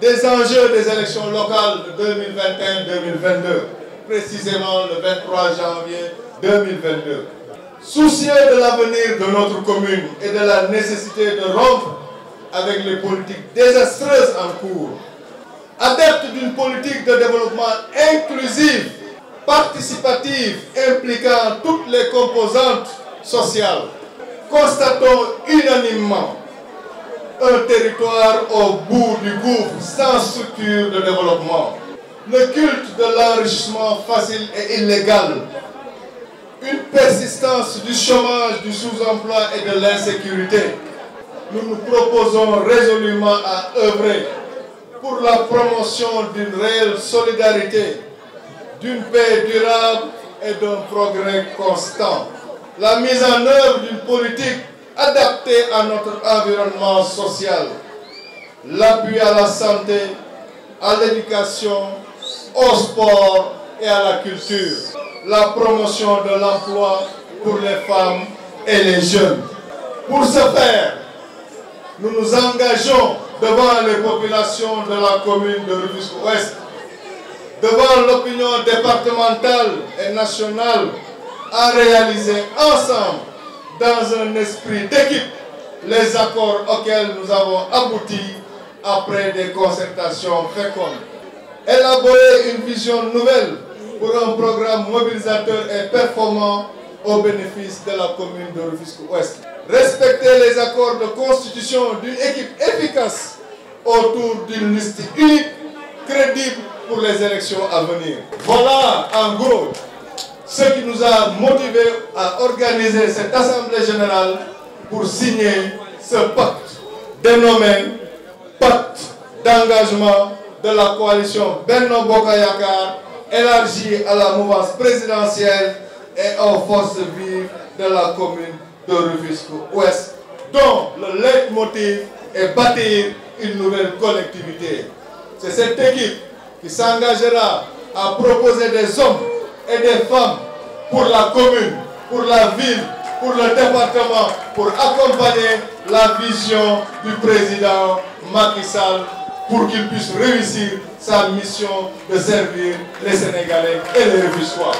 des enjeux des élections locales de 2021-2022, précisément le 23 janvier 2022. Soucieux de l'avenir de notre commune et de la nécessité de rompre avec les politiques désastreuses en cours, adepte d'une politique de développement inclusive, participative, impliquant toutes les composantes sociales, constatons unanimement un territoire au bout du gouffre sans structure de développement. Le culte de l'enrichissement facile et illégal, une persistance du chômage, du sous-emploi et de l'insécurité. Nous nous proposons résolument à œuvrer pour la promotion d'une réelle solidarité, d'une paix durable et d'un progrès constant. La mise en œuvre d'une politique adaptée à notre environnement social, l'appui à la santé, à l'éducation, au sport et à la culture, la promotion de l'emploi pour les femmes et les jeunes. Pour ce faire, nous nous engageons devant les populations de la commune de Rufisque-Ouest, devant l'opinion départementale et nationale, à réaliser ensemble, dans un esprit d'équipe, les accords auxquels nous avons abouti après des concertations fécondes. Élaborer une vision nouvelle pour un programme mobilisateur et performant au bénéfice de la commune de Rufisque-Ouest. Respecter les accords de constitution d'une équipe efficace autour d'une liste unique, crédible pour les élections à venir. Voilà en gros ce qui nous a motivés à organiser cette Assemblée Générale pour signer ce pacte dénommé Pacte d'engagement de la coalition Benno Bokayakar élargi à la mouvance présidentielle et aux forces vives de la commune de Rufisque-Ouest, dont le leitmotiv est bâtir une nouvelle collectivité. C'est cette équipe qui s'engagera à proposer des hommes et des femmes pour la commune, pour la ville, pour le département, pour accompagner la vision du président Macky Sall pour qu'il puisse réussir sa mission de servir les Sénégalais et les Rufisquois.